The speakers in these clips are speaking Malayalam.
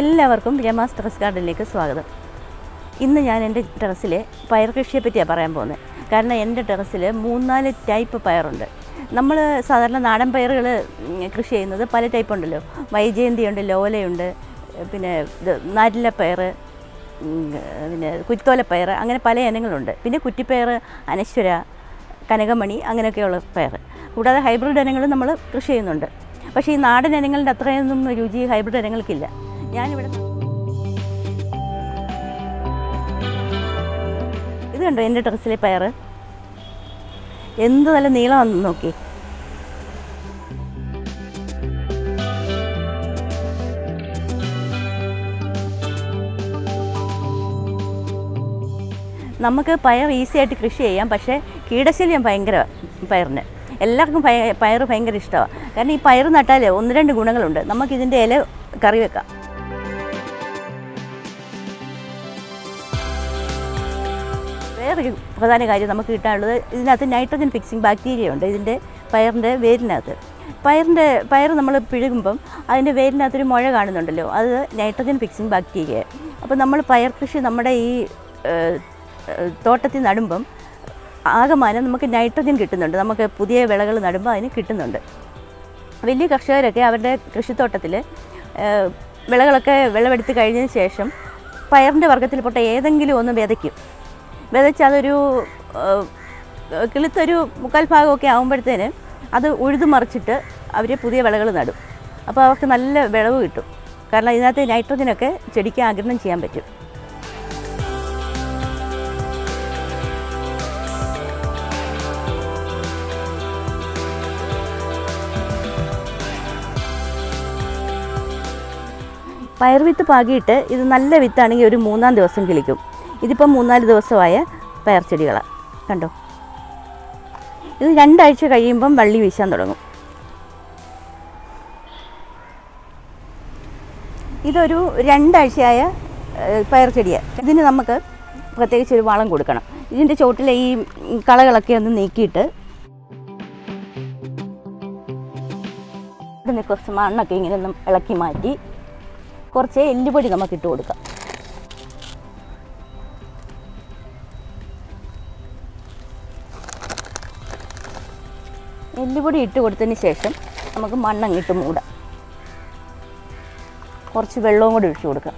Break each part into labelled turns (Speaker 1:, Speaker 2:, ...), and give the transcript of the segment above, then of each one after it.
Speaker 1: എല്ലാവർക്കും രമാസ് ടെറസ് ഗാർഡനിലേക്ക് സ്വാഗതം. ഇന്ന് ഞാൻ എന്റെ ടെറസിലെ പയർ കൃഷിയെ പറ്റിയാണ് പറയാൻ പോകുന്നത്. കാരണം എന്റെ ടെറസിൽ മൂന്നാൽ ടൈപ്പ് പയറുണ്ട്. നമ്മൾ സാധാരണ നാടൻ പയറുകൾ കൃഷി ചെയ്യുന്നത് പല ടൈപ്പ് ഉണ്ടല്ലോ. വൈജയന്തിയുണ്ട് ലോലയുണ്ട് പിന്നെ ഇത് നല്ലപ്പയർ പിന്നെ കുത്തോലപ്പയർ അങ്ങനെ പല ഇനങ്ങളുണ്ട്. പിന്നെ കുറ്റിപ്പയർ അനശ്വര കനകമണി അങ്ങനെയൊക്കെയുള്ള പയർ. കൂടാതെ ഹൈബ്രിഡ് ഇനങ്ങളും നമ്മൾ കൃഷി ചെയ്യുന്നുണ്ട്. പക്ഷേ ഈ നാടൻ ഇനങ്ങളുടെ അത്രയൊന്നും രുചി ഹൈബ്രിഡ് ഇനങ്ങൾക്കില്ല. ഞാനിവിടെ ഇത് കണ്ടോ എന്റെ ഡ്രസ്സിലെ പയർ എന്ത് നല്ല നീളമാണെന്ന് നോക്കി. നമുക്ക് പയർ ഈസി ആയിട്ട് കൃഷി ചെയ്യാം പക്ഷേ കീടശല്യം ഭയങ്കര പയറിന്. എല്ലാവർക്കും പയ പയർ ഭയങ്കര ഇഷ്ടമാണ്. കാരണം ഈ പയർ നട്ടാൽ ഒന്ന് രണ്ട് ഗുണങ്ങളുണ്ട്. നമുക്കിതിന്റെ ഇല കറി വെക്കാം. പ്രധാന കാര്യം നമുക്ക് കിട്ടാനുള്ളത് ഇതിനകത്ത് നൈട്രജൻ ഫിക്സിങ് ബാക്ടീരിയ ഉണ്ട്. ഇതിന്റെ പയറിന്റെ വേരിനകത്ത്. പയറിന്റെ പയർ നമ്മൾ പിഴുകുമ്പം അതിന്റെ വേരിനകത്തൊരു മുഴ കാണുന്നുണ്ടല്ലോ. അത് നൈട്രജൻ ഫിക്സിങ് ബാക്ടീരിയ അപ്പോൾ നമ്മൾ പയർ കൃഷി നമ്മുടെ ഈ തോട്ടത്തിൽ നടുമ്പം ആകമാനം നമുക്ക് നൈട്രജൻ കിട്ടുന്നുണ്ട്. നമുക്ക് പുതിയ വിളകൾ നടുമ്പോൾ അതിന് കിട്ടുന്നുണ്ട്. വലിയ കർഷകരൊക്കെ അവരുടെ കൃഷിത്തോട്ടത്തിൽ വിളകളൊക്കെ വിളവെടുത്ത് കഴിഞ്ഞതിന് ശേഷം പയറിന്റെ വർഗത്തിൽപ്പെട്ട ഏതെങ്കിലും ഒന്ന് വിതയ്ക്കും. വിതച്ച് അതൊരു കിളുത്തൊരു മുക്കാൽ ഭാഗമൊക്കെ ആകുമ്പോഴത്തേന് അത് ഉഴുതു മറിച്ചിട്ട് അവർ പുതിയ വിളകൾ നടും. അപ്പോൾ അവർക്ക് നല്ല വിളവ് കിട്ടും. കാരണം ഇതിനകത്ത് നൈട്രജനൊക്കെ ചെടിക്ക് ആഗിരണം ചെയ്യാൻ പറ്റും. പയർ വിത്ത് പാകിയിട്ട് ഇത് നല്ല വിത്താണെങ്കിൽ ഒരു മൂന്നാം ദിവസം കിളിക്കും. ഇതിപ്പം മൂന്നാൽ ദിവസമായ പയർ ചെടികളാണ് കണ്ടോ? ഇത് രണ്ടാഴ്ച കഴിയുമ്പം വള്ളി വീശാൻ തുടങ്ങും. ഇതൊരു രണ്ടാഴ്ചയായ പയർ ചെടിയാണ് ഇതിന് നമുക്ക് പ്രത്യേകിച്ച് ഒരു വളം കൊടുക്കണം. ഇതിന്റെ ചോട്ടിലെ ഈ കളകളൊക്കെ ഒന്ന് നീക്കിയിട്ട് കുറച്ച് മണ്ണൊക്കെ ഇങ്ങനെ ഒന്ന് ഇളക്കി മാറ്റി കുറച്ച് എല്ലുപൊടി നമുക്ക് ഇട്ട് കൊടുക്കാം. എല്ലുപൊടി ഇട്ട് കൊടുത്തതിന് ശേഷം നമുക്ക് മണ്ണങ്ങിട്ട് മൂടാം. കുറച്ച് വെള്ളവും കൂടി ഒഴിച്ചു കൊടുക്കാം.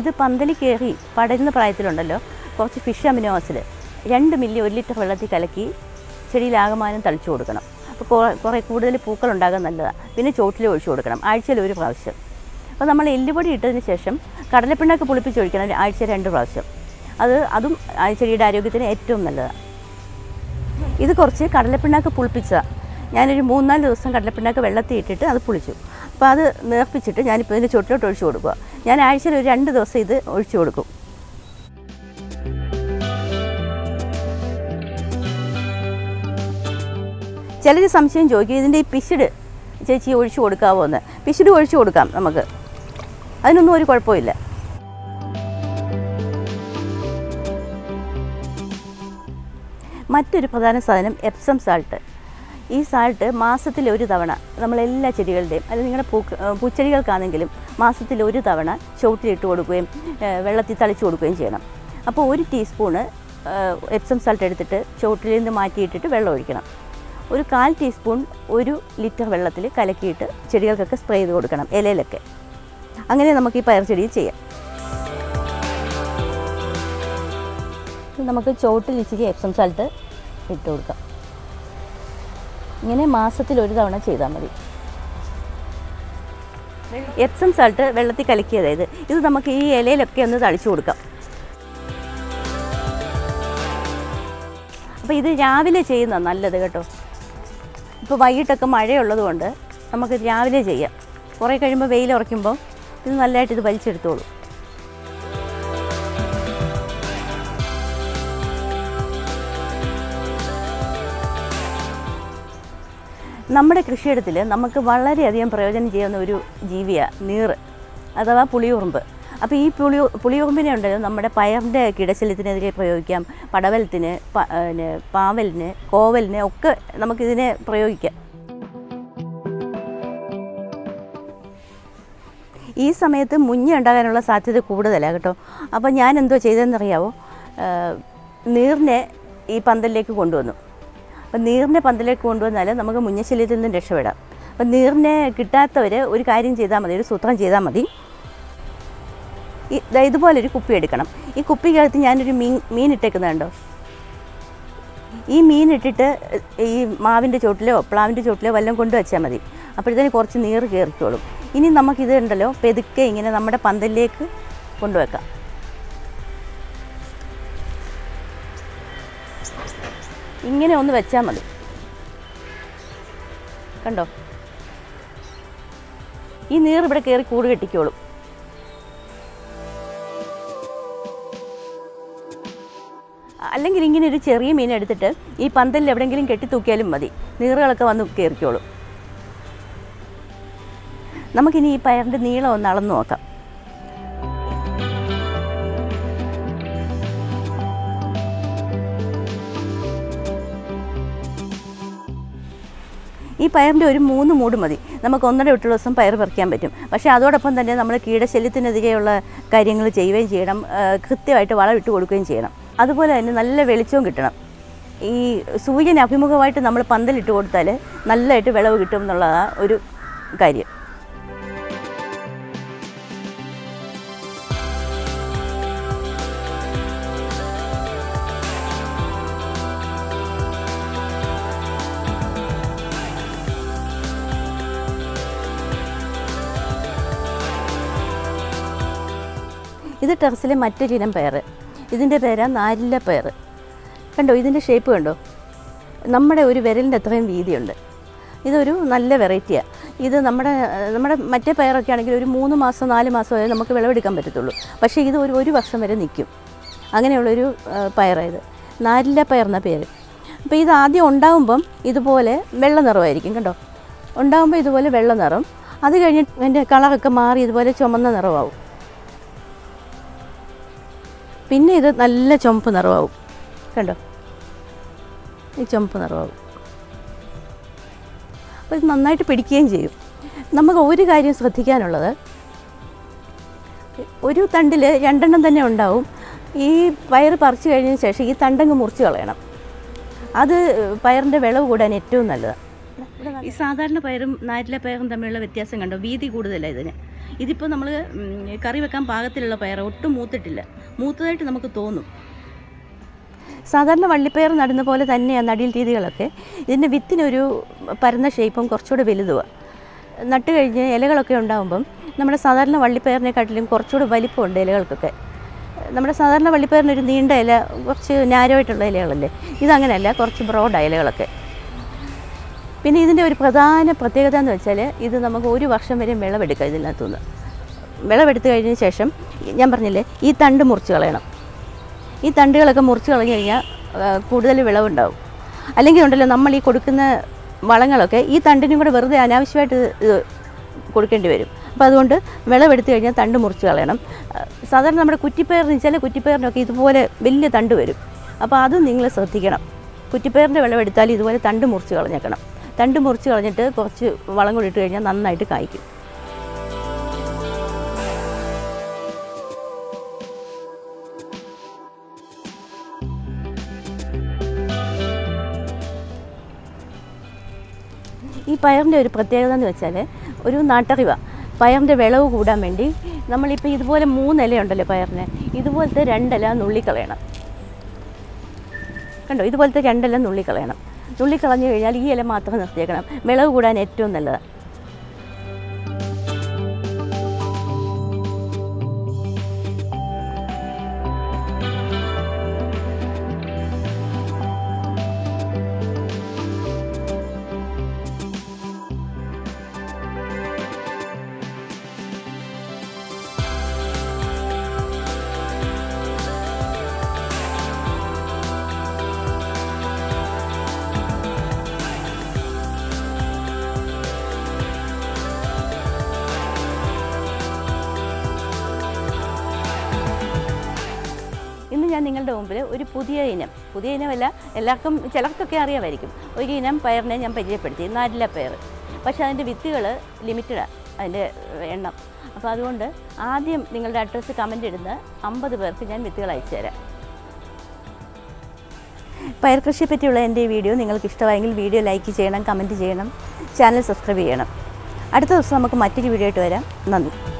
Speaker 1: ഇത് പന്തലി കയറി പടരുന്ന പ്രായത്തിലുണ്ടല്ലോ. കുറച്ച് ഫിഷ് അമിനോസിൽ രണ്ട് മില്ലി ഒരു ലിറ്റർ വെള്ളത്തിൽ കലക്കി ചെടിയിൽ ആകമാനം തളിച്ചു കൊടുക്കണം. അപ്പോൾ കുറേ കൂടുതൽ പൂക്കൾ ഉണ്ടാകാൻ നല്ലതാണ് പിന്നെ ചോട്ടിൽ ഒഴിച്ചു കൊടുക്കണം ആഴ്ചയിൽ ഒരു പ്രാവശ്യം. അപ്പോൾ നമ്മൾ എല്ലുപൊടി ഇട്ടതിന് ശേഷം കടലപ്പിണ്ണൊക്കെ പുളിപ്പിച്ചൊഴിക്കണം ആഴ്ച രണ്ട് പ്രാവശ്യം. അത് അതും ചെടിയുടെ ആരോഗ്യത്തിന് ഏറ്റവും നല്ലതാണ് ഇത് കുറച്ച് കടലപ്പിണ്ണാക്ക് പുളിപ്പിച്ചതാണ് ഞാനൊരു മൂന്നാൽ ദിവസം കടലപ്പിണ്ണാക്ക് വെള്ളത്തിൽ ഇട്ടിട്ട് അത് പുളിച്ചു. അപ്പോൾ അത് നേർപ്പിച്ചിട്ട് ഞാനിപ്പോൾ ഇതിന്റെ ചുട്ടിലോട്ട് ഒഴിച്ചു കൊടുക്കുക. ഞാൻ ആഴ്ചയിൽ ഒരു രണ്ട് ദിവസം ഇത് ഒഴിച്ചു കൊടുക്കും. ചിലർ സംശയം ചോദിക്കും ഇതിന്റെ ഈ പിശിട് ചേച്ചി ഒഴിച്ചു കൊടുക്കാവോ എന്ന്. പിശിട് ഒഴിച്ചു കൊടുക്കാം നമുക്ക്. അതിനൊന്നും ഒരു കുഴപ്പമില്ല. മറ്റൊരു പ്രധാന സാധനം എപ്സം സാൾട്ട്. ഈ സാൾട്ട് മാസത്തിൽ ഒരു തവണ നമ്മളെല്ലാ ചെടികളുടെയും അല്ലെങ്കിൽ നിങ്ങളുടെ പൂ പൂച്ചെടികൾക്കാണെങ്കിലും മാസത്തിൽ ഒരു തവണ ചുവട്ടിലിട്ട് കൊടുക്കുകയും വെള്ളത്തിൽ തളിച്ചു കൊടുക്കുകയും ചെയ്യണം. അപ്പോൾ ഒരു ടീസ്പൂണ് എപ്സം സാൾട്ട് എടുത്തിട്ട് ചുവട്ടിൽ നിന്ന് മാറ്റിയിട്ടിട്ട് വെള്ളം ഒഴിക്കണം. ഒരു കാൽ ടീസ്പൂൺ ഒരു ലിറ്റർ വെള്ളത്തിൽ കലക്കിയിട്ട് ചെടികൾക്കൊക്കെ സ്പ്രേ ചെയ്ത് കൊടുക്കണം ഇലയിലൊക്കെ. അങ്ങനെ നമുക്ക് ഈ പയർ ചെടിയിൽ ചെയ്യാം. നമുക്ക് ചോട്ടിൽ ഇച്ചിരി എപ്സം സാൾട്ട് ഇട്ട് കൊടുക്കാം. ഇങ്ങനെ മാസത്തിൽ ഒരു തവണ ചെയ്താൽ മതി. എപ്സം സാൾട്ട് വെള്ളത്തിൽ കലക്കിയതായത് ഇത് നമുക്ക് ഈ ഇലയിലൊക്കെ ഒന്ന് തളിച്ചു കൊടുക്കാം. അപ്പോൾ ഇത് രാവിലെ ചെയ്യുന്ന നല്ലത് കേട്ടോ. ഇപ്പോൾ വൈകിട്ടൊക്കെ മഴയുള്ളതുകൊണ്ട് നമുക്ക് രാവിലെ ചെയ്യാം. കുറേ കഴിയുമ്പോൾ വെയിൽ ഉറയ്ക്കുമ്പോൾ ഇത് നല്ലതായിട്ട് ഇത് വലിച്ചെടുത്തോളൂ. നമ്മുടെ കൃഷിയിടത്തിൽ നമുക്ക് വളരെയധികം പ്രയോജനം ചെയ്യുന്ന ഒരു ജീവിയാണ് നീറ് അഥവാ പുളിയുറുമ്പ്. അപ്പോൾ ഈ പുളി പുളിയോമ്പിനെ ഉണ്ടല്ലോ നമ്മുടെ പയറിന്റെ കിടശല്യത്തിനെതിരെ പ്രയോഗിക്കാം. പടവലത്തിന് പിന്നെ പാവലിന് കോവലിന് ഒക്കെ നമുക്കിതിനെ പ്രയോഗിക്കാം. ഈ സമയത്ത് മുഞ്ഞ ഉണ്ടാകാനുള്ള സാധ്യത കൂടുതലാണ് കേട്ടോ. അപ്പോൾ ഞാൻ എന്തോ ചെയ്തതെന്നറിയാവോ നീറിനെ ഈ പന്തലിലേക്ക് കൊണ്ടുവന്നു. അപ്പം നീറിനെ പന്തലിലേക്ക് കൊണ്ടുവന്നാൽ നമുക്ക് മുഞ്ഞശല്യത്തിൽ നിന്നും രക്ഷപ്പെടാം. അപ്പം നീറിനെ കിട്ടാത്തവർ ഒരു കാര്യം ചെയ്താൽ മതി ഒരു സൂത്രം ചെയ്താൽ മതി. ഇതുപോലൊരു കുപ്പി എടുക്കണം. ഈ കുപ്പിക്കകത്ത് ഞാനൊരു മീൻ മീൻ ഇട്ടേക്കുന്നുണ്ടോ? ഈ മീൻ ഇട്ടിട്ട് ഈ മാവിന്റെ ചോട്ടിലോ പ്ലാവിന്റെ ചോട്ടിലോ വല്ലതും കൊണ്ടുവച്ചാൽ മതി. അപ്പോഴത്തേന് കുറച്ച് നീർ കയറിക്കോളും ഇനി നമുക്കിത് ഉണ്ടല്ലോ പെതുക്കെ ഇങ്ങനെ നമ്മുടെ പന്തലിലേക്ക് കൊണ്ടുവെക്കാം. ഇങ്ങനെ ഒന്ന് വെച്ചാൽ മതി. കണ്ടോ? ഈ നീർ ഇവിടെ കയറി കൂട് കെട്ടിക്കോളും. അല്ലെങ്കിൽ ഇങ്ങനെ ഒരു ചെറിയ മീൻ എടുത്തിട്ട് ഈ പന്തലിൽ എവിടെയെങ്കിലും കെട്ടി തൂക്കിയാലും മതി. നീറുകളൊക്കെ വന്ന് കയറിക്കോളും. നമുക്കിനി ഈ പയറിന്റെ നീളം ഒന്ന് അളന്ന് നോക്കാം. ഈ പയറിന്റെ ഒരു മൂന്ന് മൂട് മതി. നമുക്ക് ഒന്നര എട്ട് ദിവസം പയർ പറിക്കാൻ പറ്റും. പക്ഷേ അതോടൊപ്പം തന്നെ നമ്മൾ കീടശല്യത്തിനെതിരെയുള്ള കാര്യങ്ങൾ ചെയ്യുകയും ചെയ്യണം. കൃത്യമായിട്ട് വളം ഇട്ട് കൊടുക്കുകയും ചെയ്യണം. അതുപോലെ തന്നെ നല്ല വെളിച്ചവും കിട്ടണം. ഈ സൂര്യന് അഭിമുഖമായിട്ട് നമ്മൾ പന്തലിട്ട് കൊടുത്താൽ നല്ലതായിട്ട് വിളവ് കിട്ടും എന്നുള്ളതാണ് ഒരു കാര്യം. ഇത് ടെറസിലെ മറ്റൊരിനം പയർ ഇതിന്റെ പേരാണ് നാരില്ല പയർ. കണ്ടോ ഇതിന്റെ ഷേപ്പ് കണ്ടോ? നമ്മുടെ ഒരു വിരലിന്റെ അത്രയും വീതിയുണ്ട്. ഇതൊരു നല്ല വെറൈറ്റിയാണ് ഇത് നമ്മുടെ നമ്മുടെ മറ്റേ പയറൊക്കെ ആണെങ്കിൽ ഒരു മൂന്ന് മാസം നാല് മാസം വരെ നമുക്ക് വിളവെടുക്കാൻ പറ്റത്തുള്ളൂ. പക്ഷേ ഇത് ഒരു ഒരു വർഷം വരെ നിൽക്കും. അങ്ങനെയുള്ളൊരു പയറായത് നാരില്ല പയർന്ന പേര്. അപ്പോൾ ഇത് ആദ്യം ഉണ്ടാകുമ്പം ഇതുപോലെ വെള്ള നിറമായിരിക്കും കണ്ടോ? ഉണ്ടാകുമ്പോൾ ഇതുപോലെ വെള്ള നിറം. അത് കഴിഞ്ഞിട്ട് അതിന്റെ കളറൊക്കെ മാറി ഇതുപോലെ ചുമന്ന നിറമാവും. പിന്നെ ഇത് നല്ല ചുമപ്പ് നിറവാകും. കണ്ടോ? ഈ ചുമപ്പ് നിറവാകും. അപ്പോൾ ഇത് നന്നായിട്ട് പിടിക്കുകയും ചെയ്യും. നമുക്ക് ഒരു കാര്യം ശ്രദ്ധിക്കാനുള്ളത്. ഒരു തണ്ടിൽ രണ്ടെണ്ണം തന്നെ ഉണ്ടാവും. ഈ പയർ പറിച്ചു കഴിഞ്ഞതിന് ശേഷം ഈ തണ്ടങ്ങ് മുറിച്ച് കളയണം. അത് പയറിന്റെ വിളവ് കൂടാൻ ഏറ്റവും നല്ലതാണ്. ഈ സാധാരണ പയറും നാട്ടിലെ പയറും തമ്മിലുള്ള വ്യത്യാസം കണ്ടോ? വീതി കൂടുതലാണ് ഇതിന്. ഇതിപ്പോൾ നമ്മൾ കറി വെക്കാൻ പാകത്തിലുള്ള പയർ ഒട്ടും മൂത്തിട്ടില്ല. മൂത്തതായിട്ട് നമുക്ക് തോന്നും. സാധാരണ വള്ളിപ്പയർ നടുന്ന പോലെ തന്നെയാണ് നടിയിൽ രീതികളൊക്കെ ഇതിന്റെ വിത്തിനൊരു പരന്ന ഷേപ്പും കുറച്ചുകൂടെ വലുതുമാണ് നട്ട് കഴിഞ്ഞ് ഇലകളൊക്കെ ഉണ്ടാകുമ്പം നമ്മുടെ സാധാരണ വള്ളിപ്പയറിനെക്കാട്ടിലും കുറച്ചുകൂടെ വലിപ്പമുണ്ട് ഇലകൾക്കൊക്കെ. നമ്മുടെ സാധാരണ വള്ളിപ്പയറിനൊരു നീണ്ട ഇല കുറച്ച് നാരോ ആയിട്ടുള്ള ഇലകളല്ലേ? ഇതങ്ങനെയല്ല കുറച്ച് ബ്രോഡ് ഇലകളൊക്കെ. പിന്നെ ഇതിന്റെ ഒരു പ്രധാന പ്രത്യേകത എന്ന് വെച്ചാൽ ഇത് നമുക്ക് ഒരു വർഷം വരെ വിളവെടുക്കാം ഇതിനകത്തുനിന്ന് വിളവെടുത്ത് കഴിഞ്ഞ ശേഷം ഞാൻ പറഞ്ഞില്ലേ ഈ തണ്ട് മുറിച്ച് കളയണം. ഈ തണ്ടുകളൊക്കെ മുറിച്ച് കളഞ്ഞു കഴിഞ്ഞാൽ കൂടുതൽ വിളവുണ്ടാവും. അല്ലെങ്കിൽ ഉണ്ടല്ലോ നമ്മൾ ഈ കൊടുക്കുന്ന വളങ്ങളൊക്കെ ഈ തണ്ടിനും കൂടെ വെറുതെ അനാവശ്യമായിട്ട് ഇത് കൊടുക്കേണ്ടി വരും. അപ്പോൾ അതുകൊണ്ട് വിളവെടുത്ത് കഴിഞ്ഞാൽ തണ്ട് മുറിച്ച് കളയണം. സാധാരണ നമ്മുടെ കുറ്റിപ്പയറിന് ചില കുറ്റിപ്പയറിനൊക്കെ ഇതുപോലെ വലിയ തണ്ട് വരും. അപ്പോൾ അതും നിങ്ങൾ ശ്രദ്ധിക്കണം. കുറ്റിപ്പയറിന്റെ വിളവെടുത്താൽ ഇതുപോലെ തണ്ട് മുറിച്ച് കളഞ്ഞേക്കണം. തണ്ട് മുറിച്ച് കളഞ്ഞിട്ട് കുറച്ച് വളം കൂടി ഇട്ട് കഴിഞ്ഞാൽ നന്നായിട്ട് കായ്ക്കും. ഈ പയറിന്റെ ഒരു പ്രത്യേകത എന്ന് വെച്ചാൽ ഒരു നാട്ടറിവ. പയറിന്റെ വിളവ് കൂടാൻ വേണ്ടി നമ്മളിപ്പോൾ ഇതുപോലെ മൂന്നിലയുണ്ടല്ലോ പയറിന്. ഇതുപോലത്തെ രണ്ടില നുള്ളിക്കളയണം. കണ്ടോ? ഇതുപോലത്തെ രണ്ടില നുള്ളിക്കളയണം. നുള്ളിക്കളഞ്ഞു കഴിഞ്ഞാൽ ഈ ഇല മാത്രം നിർത്തിയേക്കണം. വിളവ് കൂടാൻ ഏറ്റവും നല്ലതാണ് നിങ്ങളുടെ മുമ്പിൽ ഒരു പുതിയ ഇനം. പുതിയ ഇനമല്ല എല്ലാവർക്കും ചിലർക്കൊക്കെ അറിയാമായിരിക്കും. ഒരു ഇനം പയറിനെ ഞാൻ പരിചയപ്പെടുത്തി. നല്ല പയർ. പക്ഷേ അതിന്റെ വിത്തുകൾ ലിമിറ്റഡാണ് അതിന്റെ എണ്ണം. അപ്പോൾ അതുകൊണ്ട് ആദ്യം നിങ്ങളുടെ അഡ്രസ്സ് കമന്റ് ഇടുന്ന അമ്പത് പേർക്ക് ഞാൻ വിത്തുകൾ അയച്ചു തരാം. പയർ കൃഷിയെ പറ്റിയുള്ള എന്റെ വീഡിയോ നിങ്ങൾക്ക് ഇഷ്ടമായെങ്കിൽ വീഡിയോ ലൈക്ക് ചെയ്യണം കമന്റ് ചെയ്യണം ചാനൽ സബ്സ്ക്രൈബ് ചെയ്യണം. അടുത്ത ദിവസം നമുക്ക് മറ്റൊരു വീഡിയോ ആയിട്ട് വരാം. നന്ദി.